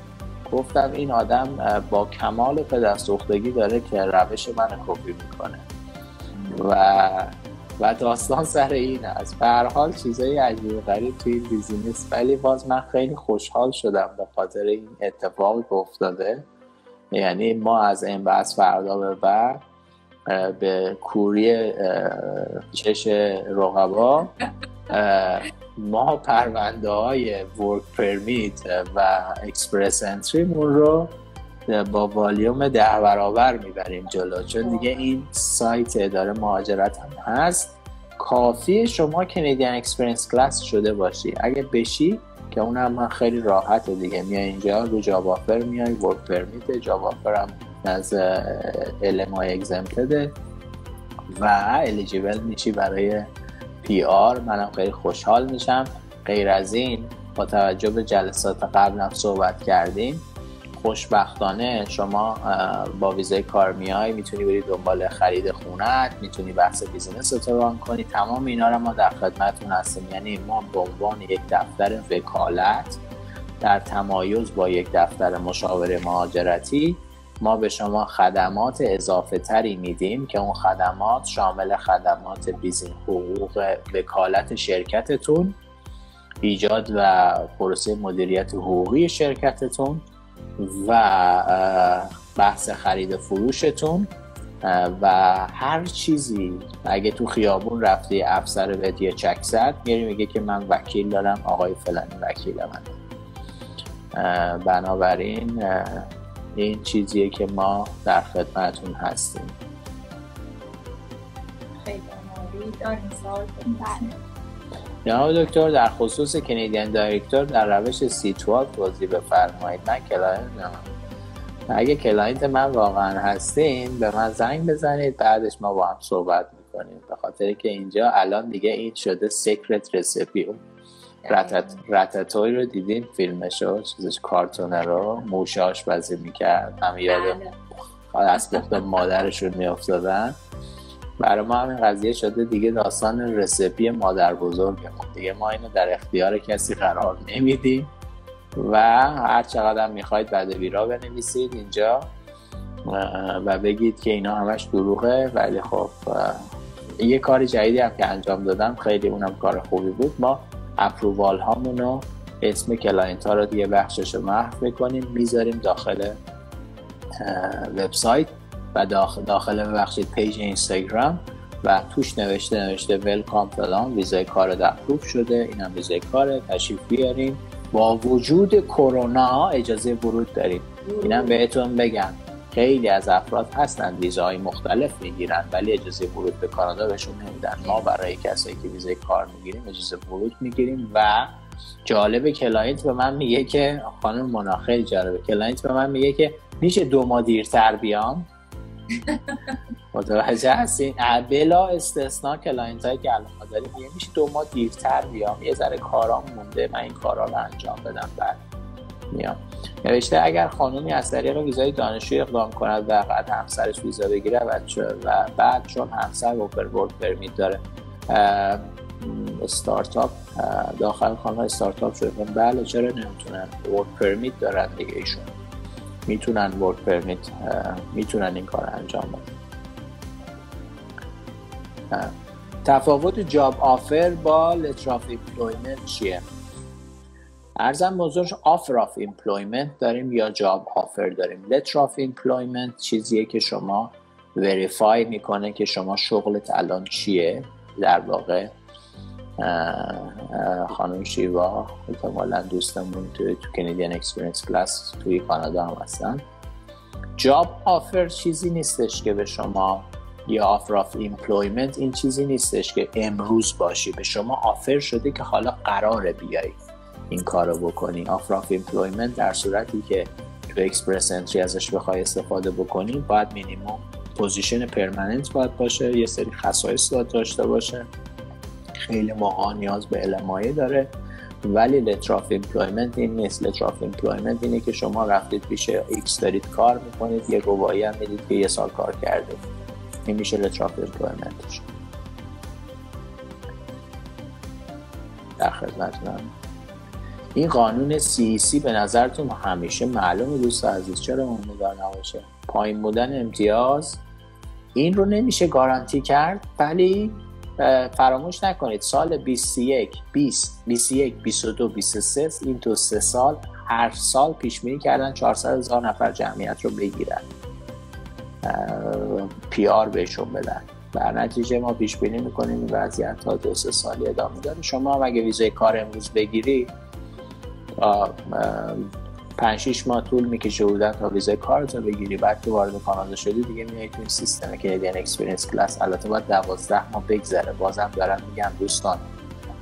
Speaker 1: گفتم این آدم با کمال پدرسوختگی داره که روش من کپی می‌کنه. و و داستان سر این است. به هر حال چیزای عجیب غریب توی این بیزینس. ولی باز من خیلی خوشحال شدم به خاطر این اتفاقی که افتاده. یعنی ما از این بحث فردا به بعد به کوری چش رقبا. ما پرونده های work permit و Express Entry مون رو با والیوم ده برابر می‌بریم جلو چون دیگه این سایت اداره مهاجرت هم هست. کافی شما Canadian Experience Class شده باشی. اگه بشی که اونم من خیلی راحته دیگه. میای اینجا رو job میای work permit job هم از LMIA exempted ه و eligible میشی برای PR منم خیلی خوشحال میشم. غیر از این با توجه به جلسات قبلم صحبت کردیم خوشبختانه شما با ویزای کار میای می‌تونی بری دنبال خرید خونت می‌تونی بحث business رو کنی. تمام اینا رو ما در خدمتتون هستیم. یعنی ما به عنوان یک دفتر وکالت در تمایز با یک دفتر مشاوره مهاجرتی ما به شما خدمات اضافه تری میدیم که اون خدمات شامل خدمات بیزین حقوق وکالت شرکتتون ایجاد و پروسه مدیریت حقوقی شرکتتون و بحث خرید فروشتون و هر چیزی. اگه تو خیابون رفتی افسر بهت یه چک زد میری میگه که من وکیل دارم آقای فلانی وکیل من بنابراین این چیزیه که ما در خدمتون هستیم.
Speaker 2: جناب
Speaker 1: دکتر در خصوص Canadian director در روش C twelve توضیح بفرمایید. من client اگه client من واقعا هستین به من زنگ بزنید بعدش ما با هم صحبت می‌کنیم. به خاطر که اینجا الان دیگه این شده secret رسیپی رتتوی رو دیدین؟ فیلمشو؟ چیزش کارتونه رو؟ موشه آشپزی می‌کرد؟ هم یادم. از به مادرشون میافتادن. برای ما همین قضیه شده دیگه داستان رسیپی مادر بزرگمون. دیگه ما اینو در اختیار کسی قرار نمیدیم و هر چقدر می‌خواید بعد ویرا بنویسید اینجا و بگید که اینا همش دروغه. ولی خب یه کار جدیدی هم که انجام دادم خیلی اونم کار خوبی بود. ما approval هامونو اسم client ها رو دیگه بخشش رو محو می‌کنیم می‌ذاریم داخل وبسایت و داخل, داخل ببخشید page اینستاگرام و توش نوشته نوشته welcome فلان ویزای کار approve شده این هم ویزای کار تشریف بیاریم با وجود کرونا اجازه ورود داریم. اینم بهتون بگم. خیلی از افراد هستن ویزاهای مختلف می‌گیرن ولی اجازه ورود به کانادا بهشون نمیدن. ما برای کسایی که ویزای کار می‌گیریم اجازه ورود می‌گیریم و جالب client به من میگه که خانم منا خیلی جالبه client به من میگه که میشه دو ماه دیرتر بیام؟ *laughs* متوجه هستین؟ بلا استثنا client هایی که الان داریم میشه دو ماه دیرتر بیام یه ذره کارام مونده من این کارا رو انجام بدم بعد. میام. نوشته اگر خانومی از طریق ویزای دانشجویی اقدام کند و بعد همسرش ویزا بگیره و, و بعد چون همسر open work permit داره استارتاپ داخل خانه استارتاپ شده. بله چرا نمی‌تونن work permit دارن دیگه ایشون؟ می‌تونن work permit می‌تونن این کار انجام بدن. تفاوت job offer با letter employment چیه؟ ارزم بزرگ offer of employment داریم یا job offer داریم. letter of employment چیزیه که شما verify می‌کنه که شما شغلت الان چیه؟ در واقع خانم شیوا احتمالا دوستمون تو تو Canadian Experience Class توی کانادا هم هستن. job offer چیزی نیستش که به شما یا offer of employment این چیزی نیستش که امروز باشی. به شما offer شده که حالا قراره بیایی. این کار رو بکنی. offer of employment در صورتی که تو Express Entry ازش بخوای استفاده بکنی باید minimum position permanent باید باشه یه سری خصایص باید داشته باشه. خیلی موقع نیاز به LMIA داره. ولی letter of employment این نیست. letter of employment اینه که شما رفتید پیش X دارید کار می‌کنید یه گواهی هم می‌دید که یه سال کار کردید این میشه letter of employment ش در خدمتتونم. این قانون سی سی به نظرتون همیشه معلومه دوست عزیز. چرا امیدوار نباشه؟ پایین بودن امتیاز. این رو نمیشه گارانتی کرد ولی فراموش نکنید سال 21 20 21 22 23 این تو سه سال هر سال پیش بینی کردن 400 هزار نفر جمعیت رو بگیرن. پی آر بهشون بدن. در نتیجه ما پیش بینی می‌کنیم این وضعیت تا دو سه سالی ادامه داره. شما هم اگه ویزای کار امروز بگیری پنج شیش ماه طول می‌کشه بودن تا ویزای کارتو بگیری. بعد که وارد کانادا شدی دیگه میای تو این سیستم Canadian Experience Class البته باید دوازده ماه بگذره. بازم دارم میگم دوستان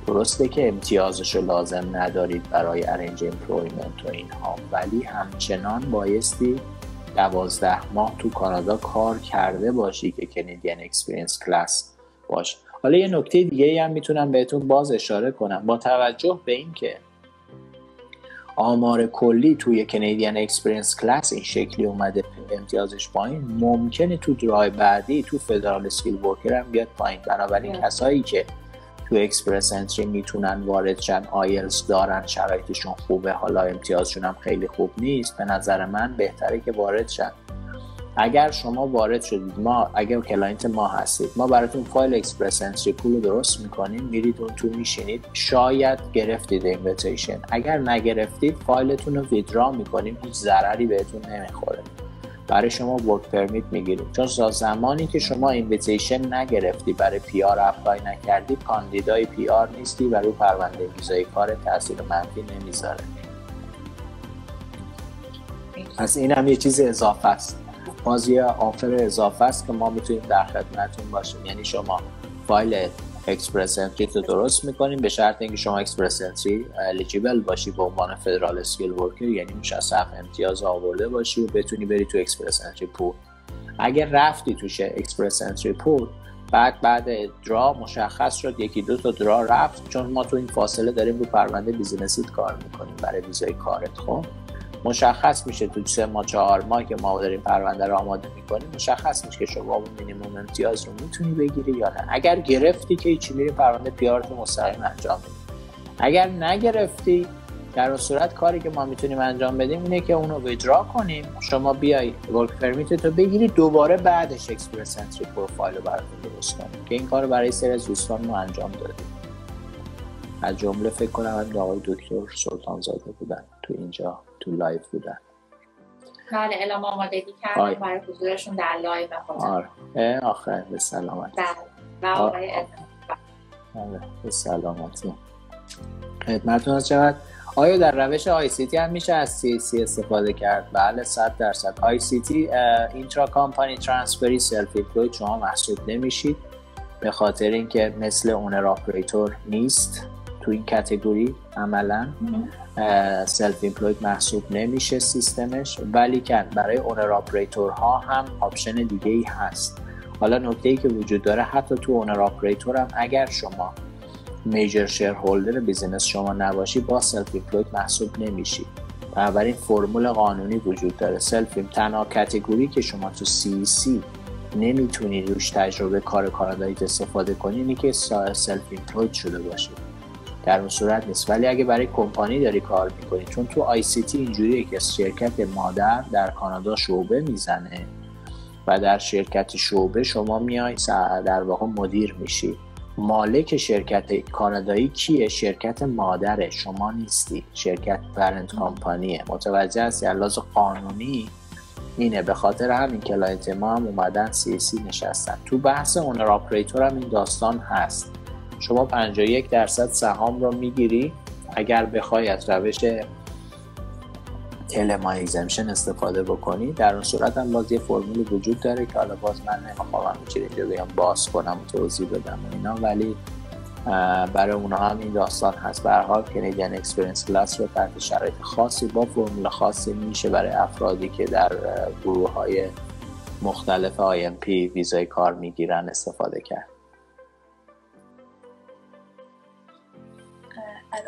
Speaker 1: درسته که امتیازش لازم ندارید برای arranged employment و اینها ولی همچنان بایستی دوازده ماه تو کانادا کار کرده باشی که Canadian Experience Class باش حالا یه نکته دیگه هم می‌تونم بهتون باز اشاره کنم. با توجه به اینکه آمار کلی توی Canadian Experience Class این شکلی اومده امتیازش پایین. ممکنه تو draw ی بعدی تو Federal Skilled Worker هم بیاد پایین. بنابراین کسایی که تو Express Entry می‌تونن وارد شن آیلز دارن شرایطشون خوبه حالا امتیازشون هم خیلی خوب نیست به نظر من بهتره که وارد شن. اگر شما وارد شدید ما اگر client ما هستید ما براتون فایل Express Entry رو درست می‌کنیم میرید اون تو میشینید. شاید گرفتید invitation اگر نگرفتید فایلتون رو withdraw می‌کنیم هیچ ضرری بهتون نمی‌خوره. برای شما work permit می‌گیریم. چون زمانی که شما invitation نگرفتی برای PR apply نکردی کاندیدای PR نیستی و رو پرونده ویزای کار تاثیر منفی نمی‌ذاره. پس این هم یه چیز اضافه است. باز یه offer اضافه است که ما می‌تونیم در خدمتتون باشیم. یعنی شما فایل Express Entry رو درست می‌کنیم به شرط اینکه شما Express Entry eligible باشی به عنوان Federal Skilled Worker یعنی مشخص امتیاز آورده باشی و بتونی بری تو Express Entry pool. اگر رفتی توش Express Entry pool بعد بعد draw مشخص شد یکی دو تا draw رفت چون ما تو این فاصله داریم رو پرونده business ت کار می‌کنیم. برای ویزای کارت خب؟ مشخص میشه تو سه ماه چهار ماه که ما داریم پرونده رو آماده می‌کنیم مشخص میشه که شما اون مینیموم امتیاز رو می‌تونی بگیری یا نه. اگر گرفتی که چی میری پرونده PR ت مستقیم انجام بدی اگر نگرفتی در صورت کاری که ما می‌تونیم انجام بدیم اینه که اونو withdraw کنیم. شما بیای work permit تو بگیری دوباره بعدش Express Entry profile رو براتون درست کنیم که این کار برای سری از دوستان ما انجام دادیم. از جمله فکر کنم هم آقای دکتر سلطان زاده بودن تو اینجا تو live بودن.
Speaker 2: بله اعلام آمادگی کردن برای حضورشون در live
Speaker 1: آره. آخر به سلامت
Speaker 2: بله. و آقای
Speaker 1: بله به سلامتی. خدمتتون از چقدر آیا در روش ICT هم میشه از CEC استفاده کرد؟ بله 100 درصد. ICT intra-company transfer ی self شما محسوب نمیشید به خاطر اینکه مثل owner operator نیست. تو این category عملا self-employed محسوب نمیشه سیستمش ولی که برای owner operator ها هم option دیگه ای هست. حالا نکته ای که وجود داره حتی تو owner operator هم اگر شما major shareholder business شما نباشی با self-employed محسوب نمیشی. بنابراین فرمول قانونی وجود داره. self-em تنها category که شما تو CEC نمی‌تونی روش تجربه کار کاناداییت استفاده کنی اینی که self-employed شده باشی. در اون صورت نیست. ولی اگه برای کمپانی داری کار می‌کنی چون تو ICT اینجوریه که شرکت مادر در کانادا شعبه می‌زنه و در شرکت شعبه شما میای در واقع مدیر میشی. مالک شرکت کانادایی کیه؟ شرکت مادره. شما نیستی. شرکت parent company ه متوجه هستی؟ لحاظ قانونی اینه. به خاطر همین client ما هم اومدن CEC نشستن. تو بحث owner operator هم این داستان هست. شما 51 درصد سهام رو می‌گیری اگر بخوای از روش LMIA exemption استفاده بکنی در اون صورت هم باز یه فرمولی وجود داره که حالا باز من نمی‌خوام اینجا بیام باز کنم و توضیح بدم و اینا ولی برای اونها هم این داستان هست. به حال Canadian Experience Class رو تحت شرایط خاصی با فرمول خاصی میشه برای افرادی که در گروه های مختلف پی ویزای کار می‌گیرن استفاده کرد.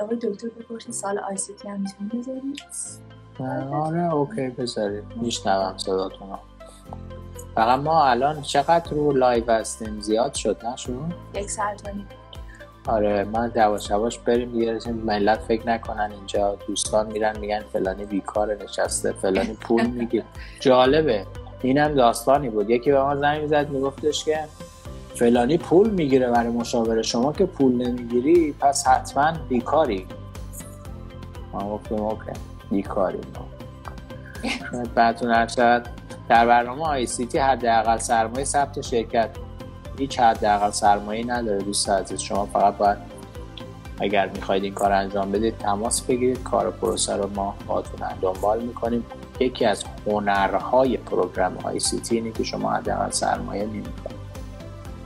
Speaker 2: آقای دکتر بپرسید سال آی سی تی هم می‌تونید بذارید
Speaker 1: آره اوکی بذارید میشنوم صداتون فقط ما الان چقدر رو لایو هستیم؟ زیاد شد نشون
Speaker 2: یک ساعت
Speaker 1: آره من دواش دواش بریم دیگه. ملت فکر نکنن اینجا دوستان میرن میگن فلانی بیکار نشسته فلانی پول میگه جالبه. اینم داستانی بود. یکی به ما زنگ می‌زد میگفتش که فلانی پول می‌گیره برای مشاوره. شما که پول نمی‌گیری پس حتما بیکاری. ما گفتیم اوکی بیکاری ما بعدتون هر در برنامه آی سی تی حداقل سرمایه ثبت شرکت. هیچ حداقل سرمایه نداره دوست عزیز. شما فقط باید اگر می‌خواید این کار انجام بدید تماس بگیرید. کار پروسه رو ما باتون دنبال می‌کنیم. یکی از هنرهای program ICT اینه که شما حداقل سرمایه نمی‌کنید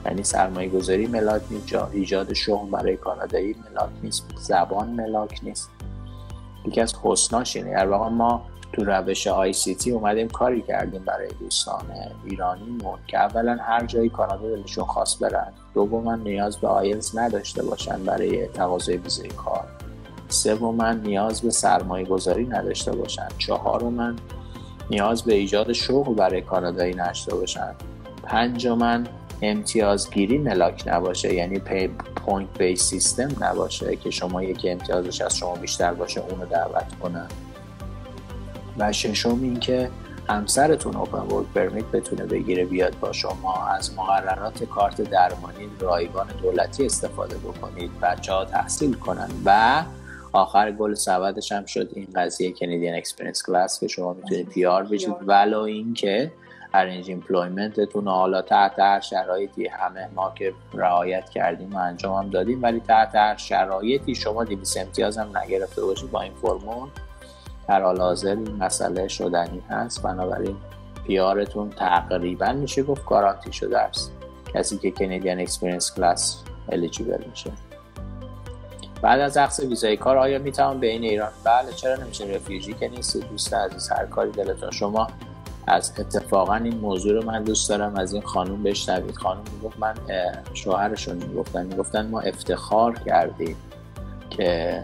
Speaker 1: یعنی سرمایه گذاری ملاک نیست ایجاد شغل برای کانادایی ملاک نیست زبان ملاک نیست. یکی از حسناش اینه. در واقع ما تو روش ICT اومدیم کاری کردیم برای دوستان ایرانیمون که اولا هر جایی کانادا دلشون خواست برن دوما نیاز به آیلز نداشته باشن برای تقاضای ویزای کار. سوما نیاز به سرمایه گذاری نداشته باشن. چهارم نیاز به ایجاد شغل برای کانادایی نداشته باشن. پنجما امتیازگیری ملاک نباشه یعنی پی point based system نباشه که شما یکی امتیازش از شما بیشتر باشه اونو دعوت کنن. و ششم اینکه همسرتون open work permit بتونه بگیره بیاد با شما از مقررات کارت درمانی رایگان دولتی استفاده بکنید بچه ها تحصیل کنن. و آخر گل سبدش هم شد این قضیه Canadian Experience Class که شما می‌تونید PR بشید. ولو اینکه arranged employment تون حالا تحت هر شرایطی همه ما که رعایت کردیم و انجام هم دادیم ولی تحت هر شرایطی شما دویست امتیاز هم نگرفته باشید با این فرمول در حال حاضر این مسئله شدنی هست. بنابراین PR تون تقریبا میشه گفت گارانتی شده است. کسی که Canadian Experience Class الیجیبل میشه. بعد از اخذ ویزای کار آیا می‌توان به این ایران؟ بله چرا نمیشه؟ رفیوژی که نیست دوست عزیز هر کاری دلتون. شما از اتفاقا این موضوع رو من دوست دارم از این خانوم بشنوید. خانوم می‌گفت من شوهرشون می‌گفتن می‌گفتن ما افتخار کردیم که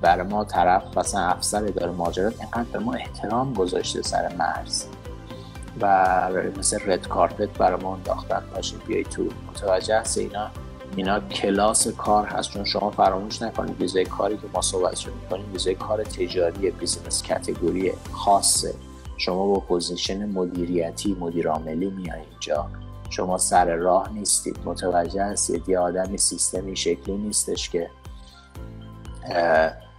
Speaker 1: بر ما طرف مثلا افسر داره ماجرات اینقدر به ما احترام گذاشته سر مرز و مثل red carpet برای ما انداختن. باشید بیای تو متوجه هست اینا اینا کلاس کار هست. چون شما فراموش نکنید ویزای کاری که ما صحبت می‌کنیم ویزای کار تجاری business category خاصه. شما با position مدیریتی مدیر عاملی میای اینجا. شما سر راه نیستید. متوجه هستید یه آدمی سیستمی شکلی نیستش که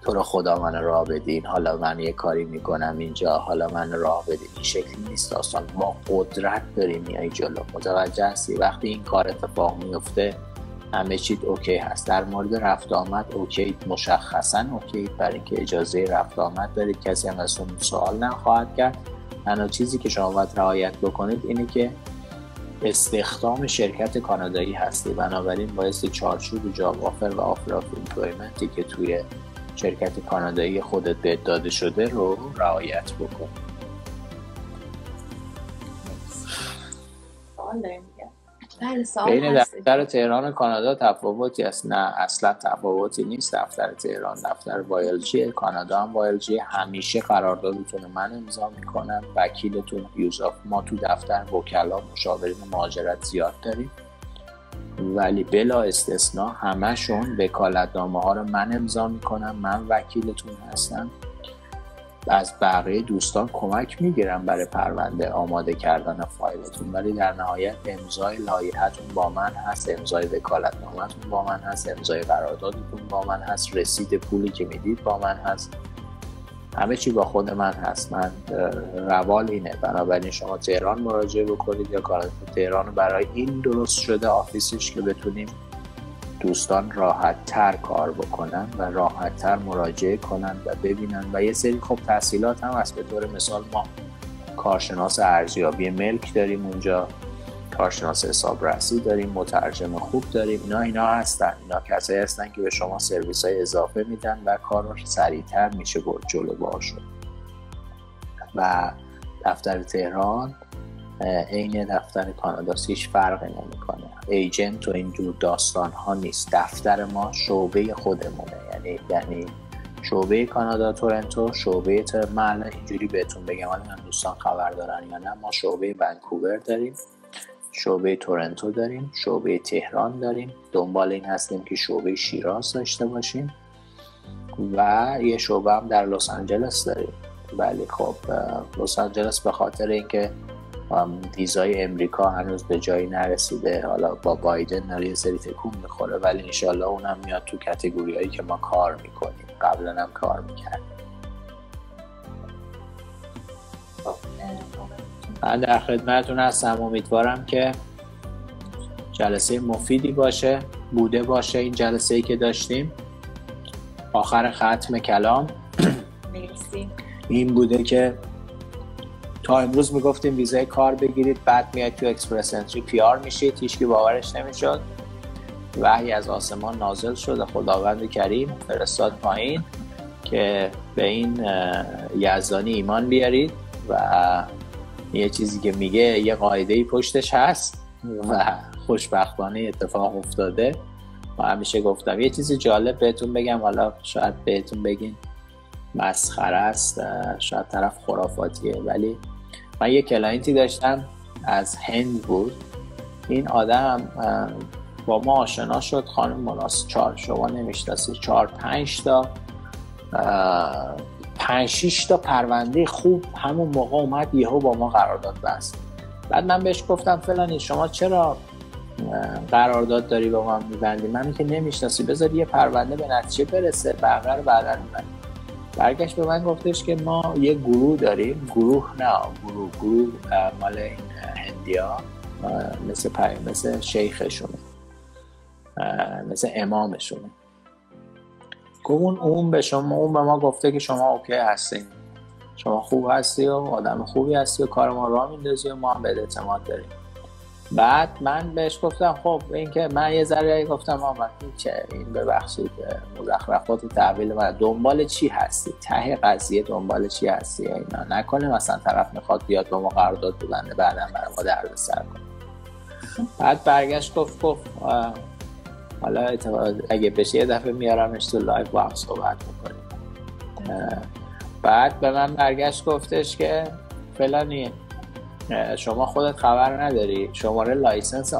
Speaker 1: تو رو خدا من راه بدین. حالا من یه کاری می‌کنم اینجا حالا من راه بدین. این شکلی نیست داستان. ما قدرت داریم میای جلو. متوجه هستی؟ وقتی این کار اتفاق میفته همه چیز OK هست. در مورد رفت آمد OK مشخصا اوکی. برای اینکه اجازه رفت آمد دارید کسی هم سوال نخواهد کرد. تنها چیزی که شما باید رعایت بکنید اینه که استخدام شرکت کانادایی هستی. بنابراین باید چارچوب job offer و offer of employment ی که توی شرکت کانادایی خودت به داده شده رو رعایت بکن. بین دفتر تهران کانادا تفاوتی است. نه اصلا تفاوتی نیست. دفتر تهران دفتر YLG کانادا هم YLG همیشه قراردادتون من امضا می‌کنم. وکیلتون یوزاف ما تو دفتر وکلا مشاورین مهاجرت زیاد داریم. ولی بلا استثنا همشون وکالتنامه ها رو من امضا می‌کنم. من وکیلتون هستم. از بقیه دوستان کمک می‌گیرم برای پرونده آماده کردن فایلتون. ولی در نهایت امضای لایحتون با من هست امضای وکالتنامهتون با من هست امضای قراردادتون با من هست رسید پولی که می‌دید با من هست. همه چی با خود من هست. من روال اینه. بنابراین شما تهران مراجعه بکنید یا کار تهران برای این درست شده آفیسش که بتونیم دوستان راحت تر کار بکنن و راحت تر مراجعه کنن و ببینن و یه سری خب تحصیلات هم هست. به طور مثال ما کارشناس ارزیابی ملک داریم اونجا کارشناس حسابرسی داریم مترجم خوب داریم. اینا اینا هستن. اینا کسایی هستن که به شما سرویس های اضافه میدن و کار سریعتر میشه برد جلو باشون و دفتر تهران عین دفتر کانادا هیچ فرقی نمی‌کنه. ایجنت و اینجور داستان ها نیست. دفتر ما شعبه خودمونه. یعنی یعنی شعبه کانادا تورنتو شعبه من اینجوری بهتون بگم. حالا من دوستان خبر دارن یا نه. ما شعبه ونکوور داریم. شعبه تورنتو داریم. شعبه تهران داریم. دنبال این هستیم که شعبه شیراز داشته باشیم. و یه شعبه هم در لس آنجلس داریم. ولی خب لس آنجلس به خاطر اینکه ویزای امریکا هنوز به جایی نرسیده. حالا با بایدن داره یه سری تکون می‌خوره ولی انشالله اونم میاد تو کتگوری هایی که ما کار می‌کنیم. قبلا هم کار می‌کردیم. من در خدمتتون هستم. امیدوارم که جلسه مفیدی باشه بوده باشه این جلسه ای که داشتیم. آخر ختم کلام. این بوده که تا امروز می‌گفتیم ویزای کار بگیرید بعد میاد تو Express Entry PR میشید هیچکی باورش نمی‌شد. وحی از آسمان نازل شد. خداوند کریم فرستاد پایین که به این یزدانی ایمان بیارید و یه چیزی که میگه یه قاعده پشتش هست و خوشبختانه اتفاق افتاده. و همیشه گفتم یه چیزی جالب بهتون بگم حالا شاید بهتون بگین مسخره است شاید طرف خرافاتیه ولی من یه client ی داشتم از هند بود. این آدم با ما آشنا شد خانم مناس چهار شما نمی‌شناسی چهار پنج تا پنج شیش تا پرونده خوب همون موقع اومد یهو با ما قرارداد بست. بعد من بهش گفتم فلانی شما چرا قرارداد داری با من میبندی؟ من که نمی‌شناسی بذار یه پرونده به نتیجه برسه بقیه رو بعدا برگشت به من گفتش که ما یه گروه داریم. گروه نه گروه گروه مال این هندیا مثل پای مثل شیخشونه. مثل امامشونه. اون اون به شما اون به ما گفته که شما اوکی هستین. شما خوب هستی و آدم خوبی هستی و کار ما را میندازی و ما هم به اعتماد داریم. بعد من بهش گفتم خب اینکه من یه ذره گفتم آقا چه این ببخشید مزخرفات تحویل من دنبال چی هستی؟ ته قضیه دنبال چی هستی؟ اینا نکنه مثلا طرف می‌خواد بیاد با ما قرارداد ببنده بعدا برای ما درد سر کنه. بعد برگشت گفت گفت حالا اگه بشه یه دفعه میارمش تو لایف با هم صحبت می‌کنیم بعد به من برگشت گفتش که فلانی شما خودت خبر نداری. شماره license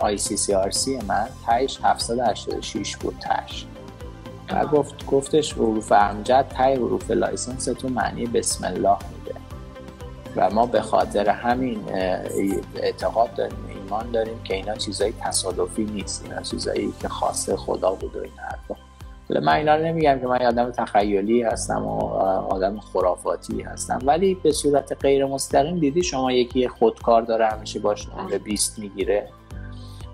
Speaker 1: سی من تایش 786 بود تش و گفت گفتش حروف ابجد تای حروف license تو معنی بسم الله میده. و ما به خاطر همین اعتقاد داریم ایمان داریم که اینا چیزایی تصادفی نیست. اینا چیزایی که خاصه خدا بود و این حرفا. من اینا رو نمیگم که من آدم تخیلی هستم و آدم خرافاتی هستم ولی به صورت غیر مستقیم دیدی شما یکی خودکار داره همیشه باش نمره 20 می‌گیره.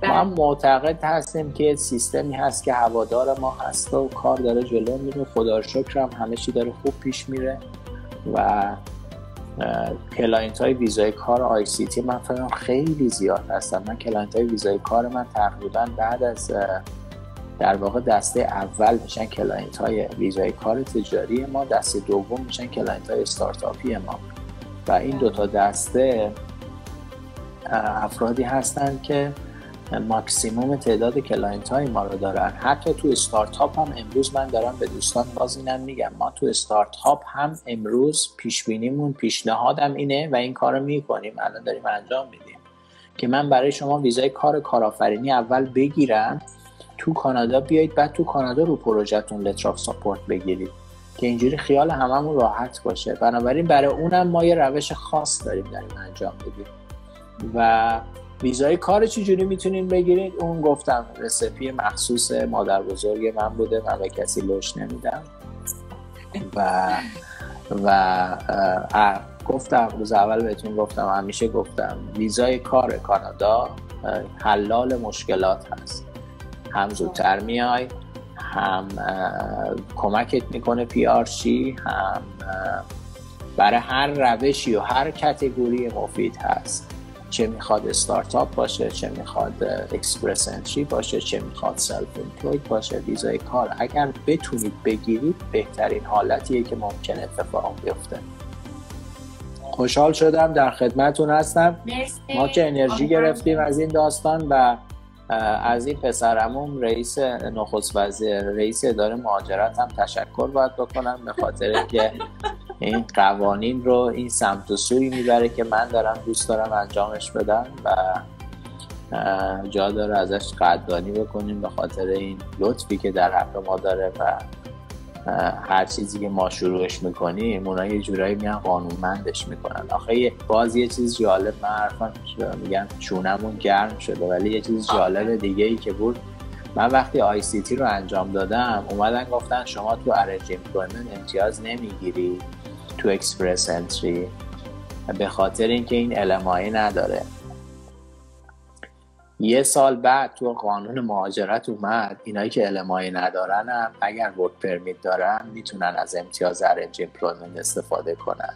Speaker 1: ما هم معتقد هستیم که سیستمی هست که هوادار ما هست و کار داره جلو میره. خدا رو شکر هم همه چی داره خوب پیش میره و client های ویزای کار ICT من فکرم خیلی زیاد هستم من client های ویزای کار من تقریبا بعد از در واقع دسته اول میشن client های ویزای کار تجاری ما دسته دوم میشن client های استارتاپی ما. و این دوتا دسته افرادی هستند که ماکسیموم تعداد client های ما رو دارن. حتی تو استارتاپ هم امروز من دارم به دوستان باز اینم میگم. ما تو استارتاپ هم امروز پیش بینیمون پیشنهادم اینه و این کارو می‌کنیم. الان داریم انجام میدیم. که من برای شما ویزای کار کارآفرینی اول بگیرم. تو کانادا بیایید بعد تو کانادا رو پروژهتون لتر ساپورت بگیرید که اینجوری خیال هممون راحت باشه. بنابراین برای اونم ما یه روش خاص داریم داریم انجام بدیم و ویزای کار چجوری می‌تونین بگیرید؟ اون گفتم رسپی مخصوص مادر بزرگ من بوده من به کسی لوش نمیدم. و و گفتم روز اول بهتون گفتم همیشه گفتم ویزای کار کانادا حلال مشکلات هست. هم زودتر میای هم کمکت می‌کنه PR شی هم برای هر روشی و هر category مفید هست. چه می‌خواد استارتاپ باشه چه می‌خواد Express Entry باشه چه می‌خواد self-employed باشه ویزای کار. اگر بتونید بگیرید بهترین حالتیه که ممکن اتفاق بیفته. خوشحال شدم در خدمتون هستم. ما که انرژی گرفتیم از این داستان و از این پسرمون رئیس نخست وزیر رئیس اداره مهاجرت هم تشکر باید بکنم به خاطر که این قوانین رو این سمت و سوی می‌بره که من دارم دوست دارم انجامش بدم و جا داره ازش قدردانی بکنیم به خاطر این لطفی که در حق ما داره و هر چیزی که ما شروعش می‌کنیم اونا یه جورایی میان قانونمندش می‌کنن. آخه باز یه چیز جالب من حرفام میگم چونه‌مون گرم شده ولی یه چیز جالب دیگه ای که بود. من وقتی ICT رو انجام دادم اومدن گفتن شما تو arranged employment امتیاز نمی‌گیری تو Express Entry به خاطر اینکه این LMIA ای نداره. یه سال بعد تو قانون مهاجرت اومد. اینایی که LMIA ای ندارن هم اگر work permit دارن می‌تونن از امتیاز arranged employment استفاده کنن.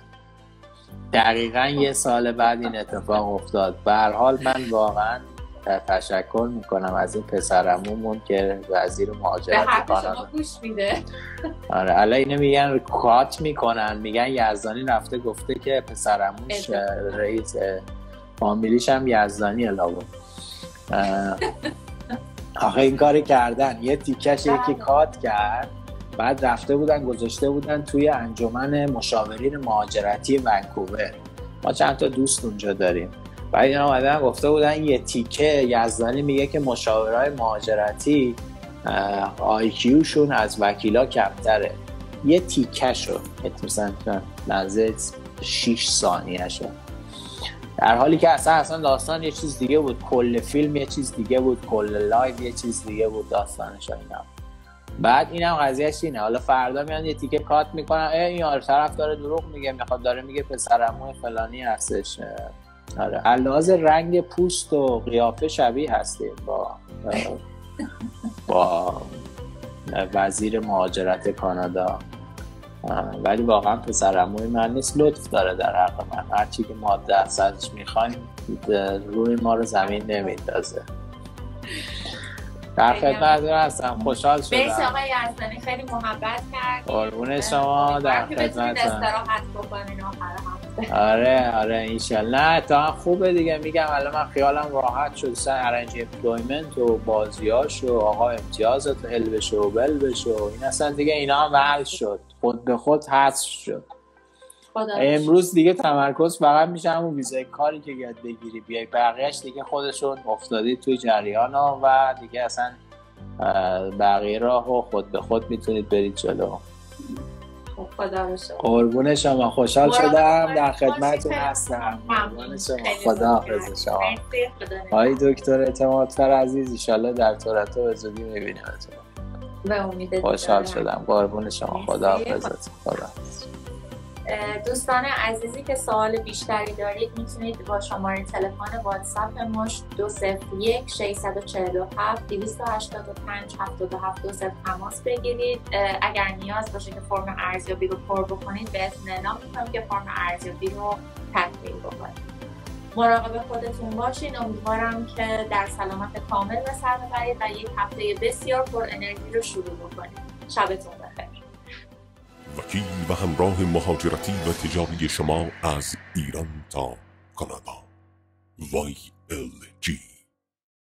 Speaker 1: دقیقا یه سال بعد این اتفاق افتاد. به حال من واقعا تشکر می‌کنم از این پسرمومون که وزیر مهاجرت
Speaker 2: کانادا گوش میده.
Speaker 1: آره الان اینو میگن کات می‌کنن. میگن یزدانی رفته گفته که پسرموش رئیس فامیلیش هم یزدانی علاوه. آخه این کاری کردن. یه تیکش یکی بله. کات کرد. بعد رفته بودن گذاشته بودن توی انجمن مشاورین مهاجرتی ونکوور. ما چند تا دوست اونجا داریم. بعد اینا آمدن گفته بودن یه تیکه یزدانی میگه که مشاورای مهاجرتی IQ شون از وکیلا کمتره. یه تیکه شو مثلا لحظه 6 ثانیه شو در حالی که اصلا اصلا داستان یه چیز دیگه بود. کل فیلم یه چیز دیگه بود. کل live یه چیز دیگه بود. داستانش اینا. بعد اینم قضیهش اینه. حالا فردا میان یه تیکه کات می‌کنن. این یار طرف داره دروغ میگه. می‌خواد داره میگه پسرمو فلانی هستش. آره. علاوه رنگ پوست و قیافه شبیه هستیم با با وزیر مهاجرت کانادا. ولی واقعا پسرموی من نیست لطف داره در حق من. هرچی که ماده ازش می‌خوایم روی ما رو زمین نمیندازه. در خدمت هستم. خوشحال شدم.
Speaker 2: بیس آقای یزدانی خیلی محبت کرد
Speaker 1: قربون شما. در خدمت
Speaker 2: استراحت بکنین
Speaker 1: آره آره اینشالله نه تا خوبه دیگه. میگم الان من خیالم راحت شد. سن ارنج امپلویمنت و بازیاش و آقا امتیازات حل بشه و بل بشه و این اصلا دیگه اینا هم حل شد. خود به خود حذف شد. امروز دیگه تمرکز فقط میشه همون ویزای کاری که یاد بگیری. بیای بقیهش دیگه خودشون افتادی توی جریان ها و دیگه اصلا بقیه راه خود به خود می‌تونید برید جلو.
Speaker 2: خب،
Speaker 1: قربون شما. خوشحال شدم. در خدمتتون هستم. قربون شما. خدا حافظ شما. های دکتر اعتماد فر عزیز ایشالله در تورتو به زودی میبینیمتون.
Speaker 2: به امید
Speaker 1: خوشحال شدم. قربون شما. خدا حافظت خدا
Speaker 2: دوستان عزیزی که سوال بیشتری دارید می‌تونید با شماره تلفن واتساپ مش 201 647 285 77 تماس بگیرید. اگر نیاز باشه که فرم ارزیابی رو پر بکنید بهتون اعلام می‌کنم که فرم ارزیابی رو تکمیل بکنید. مراقب خودتون باشین. امیدوارم که در سلامت کامل به سر ببرید و یک هفته بسیار پر انرژی رو شروع بکنید. شبتون بخیر.
Speaker 3: وکیل و همراه مهاجرتی و تجاری شما از ایران تا کانادا. وای ال جی.